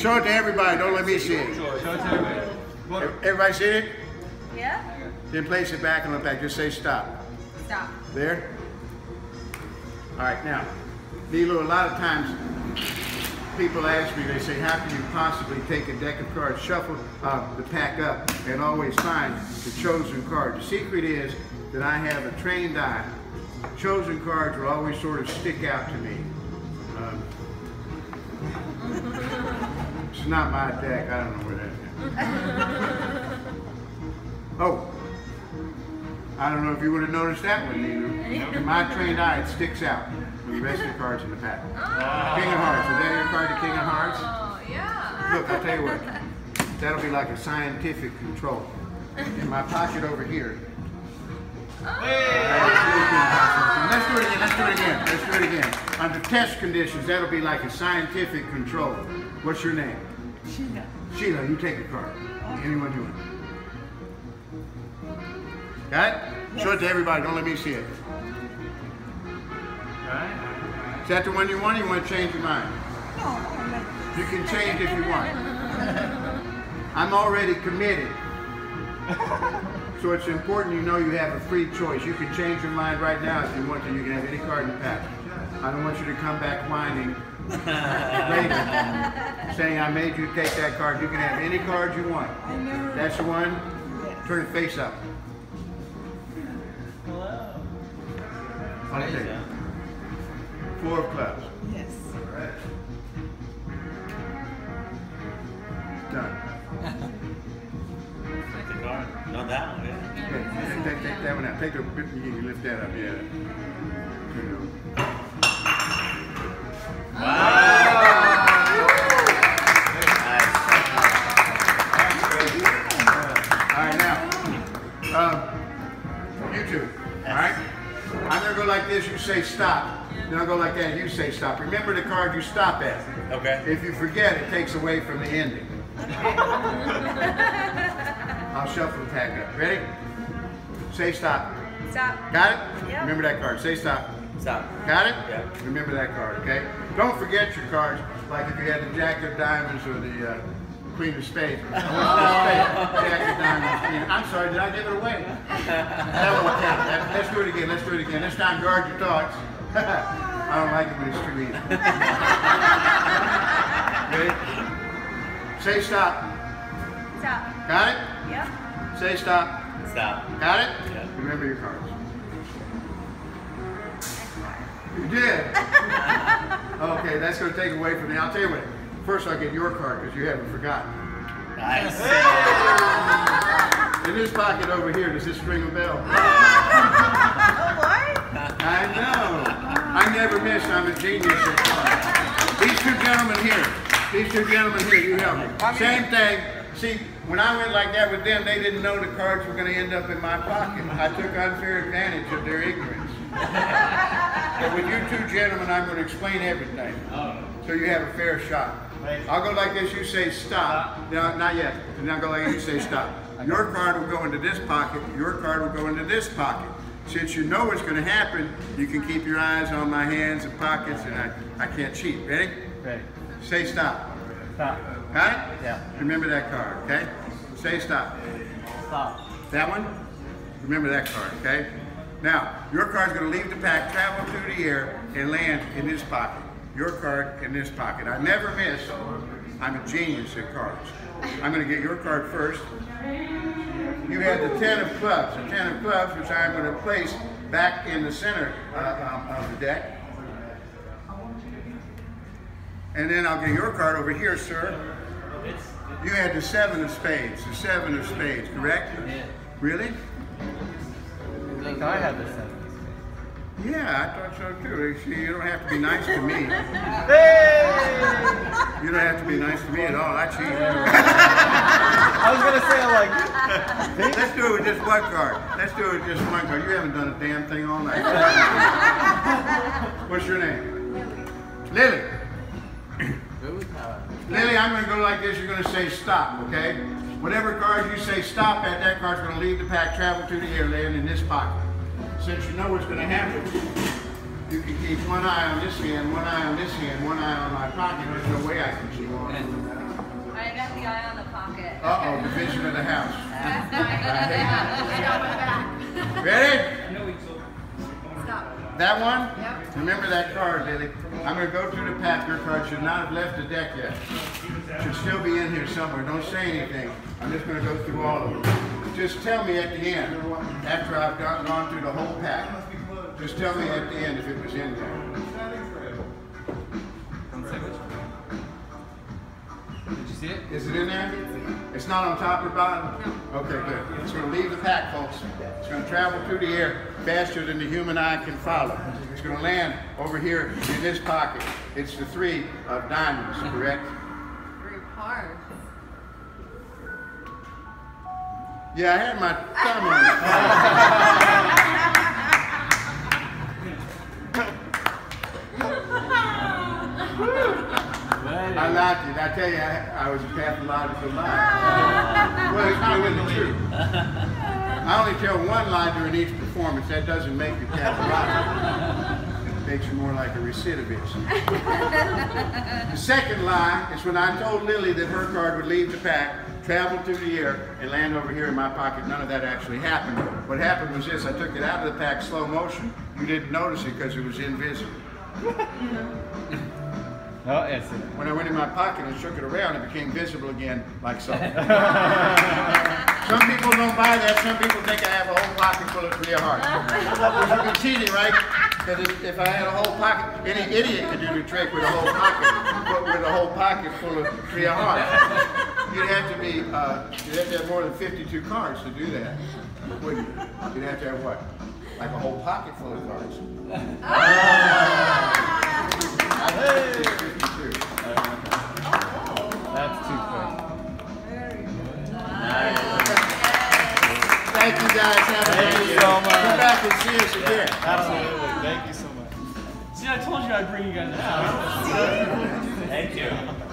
Show it to everybody. Don't let me see it. Show it to everybody. Everybody see it? Yeah? Then place it back on the back. Just say stop. Stop. There. All right, now, Nilo, a lot of times people ask me, they say, how can you possibly take a deck of cards, shuffle uh, the pack up, and always find the chosen card? The secret is that I have a trained eye. Chosen cards will always sort of stick out to me. Um, it's not my deck. I don't know where that is. Oh, I don't know if you would have noticed that one either. To my trained eye, it sticks out from the rest of the cards in the pack. Oh. King of Hearts. Is that your card, the King of Hearts? Oh, yeah. Look, I'll tell you what. That'll be like a scientific control. In my pocket over here. Oh. Let's do it again. Let's do it again. Let's do it again. Under test conditions, that'll be like a scientific control. What's your name? Sheila. Sheila, you take a card. Anyone you want. Got it? Show it to everybody. Don't let me see it. Is that the one you want or you want to change your mind? No, like You can change if you want. I'm already committed. So it's important you know you have a free choice. You can change your mind right now if you want to. You can have any card in the pack. I don't want you to come back whining later, saying I made you take that card. You can have any card you want. That's the one. Turn it face up. Hello. Okay. Four of clubs. Yes. All right. Done. Take the card. Not that one, yeah. Okay, take, take, take that one out. Take the, you can lift that up, yeah. Go like this, you say stop. Then I'll go like that, you say stop. Remember the card you stop at. Okay. If you forget, it takes away from the ending. I'll shuffle the pack up. Ready? Say stop. Stop. Got it? Yep. Remember that card. Say stop. Stop. Got it? Yeah. Remember that card, okay? Don't forget your cards, like if you had the Jack of Diamonds or the uh, Queen of Spades. I want the spade. Jack of Diamonds. Queen. I'm sorry, did I give it away? That won't count. Let's do it again. Let's do it again. This time, guard your thoughts. I don't like it when it's too easy. Ready? Say stop. Stop. Got it? Yep. Say stop. Stop. Got it? Yeah. Remember your cards. You did. okay, that's going to take away from me. I'll tell you what. First, I'll get your card because you haven't forgotten. Nice. In this pocket over here, does this ring a bell? Oh, what? I know. I never miss. I'm a genius at cards. These two gentlemen here. These two gentlemen here, you help me. Same thing. See, when I went like that with them, they didn't know the cards were going to end up in my pocket. I took unfair advantage of their ignorance. But with you two gentlemen, I'm going to explain everything. Oh. So you have a fair shot. I'll go like this, you say stop. No, not yet. And I'll go like this, you say stop. Your card will go into this pocket, your card will go into this pocket. Since you know what's going to happen, you can keep your eyes on my hands and pockets, and I, I can't cheat. Ready? Ready. Say stop. Stop. Got it? Yeah. Remember that card, okay? Say stop. Stop. That one? Remember that card, okay? Now, your card's gonna leave the pack, travel through the air, and land in this pocket. Your card in this pocket. I never miss. I'm a genius at cards. I'm gonna get your card first. You had the ten of clubs. The ten of clubs, which I'm gonna place back in the center uh, um, of the deck. And then I'll get your card over here, sir. You had the seven of spades, the seven of spades, correct? Really? I think I have the seven. Yeah, I thought so too. See, you don't have to be nice to me. Hey! You don't have to be nice to me at all. I cheat. I was gonna say like, Let's do it with just one card. Let's do it with just one card. You haven't done a damn thing all night. What's your name? Lily. Lily, Lily, I'm going to go like this. You're going to say stop, okay? Whatever card you say stop at, that card's going to leave the pack, travel through the air, land in this pocket. Since you know what's going to happen, you can keep one eye on this hand, one eye on this hand, one eye on my pocket. There's no way I can cheat. I got the eye on the pocket. Uh-oh, division of the house. That's nice. I got my back. Ready? Stop. That one? Yep. Remember that card, Lily. I'm gonna go through the pack. Your card should not have left the deck yet. Should still be in here somewhere. Don't say anything. I'm just gonna go through all of them. Just tell me at the end, after I've gone, gone through the whole pack. Just tell me at the end if it was in there. Don't say which. Did you see it? Is it in there? It's not on top or bottom? Okay, good. It's gonna leave the pack, folks. It's gonna travel through the air faster than the human eye can follow. It's gonna land over here in this pocket. It's the three of diamonds, correct? Three parts. Yeah, I had my thumb on it. I to you. I tell you, I, I was a pathological liar. well, it's not really. I only tell one lie during each performance. That doesn't make you pathological. It makes you more like a recidivist. the second lie is when I told Lily that her card would leave the pack, travel through the air, and land over here in my pocket. None of that actually happened. What happened was this. I took it out of the pack slow motion. You didn't notice it because it was invisible. Oh, yes. When I went in my pocket and shook it around, it became visible again, like so. Some people don't buy that. Some people think I have a whole pocket full of of hearts. You can cheat it, right? Because if, I had a whole pocket, any idiot could do the trick with a whole pocket, but with a whole pocket full of of hearts. You'd have to be, uh, you'd have to have more than 52 cards to do that, wouldn't you? You'd have to have what? Like a whole pocket full of cards. Hey! That's too quick. Thank you guys. Have a Thank great you so much. Come back and see us again. Absolutely. Thank you so much. See, I told you I'd bring you guys. Thank you.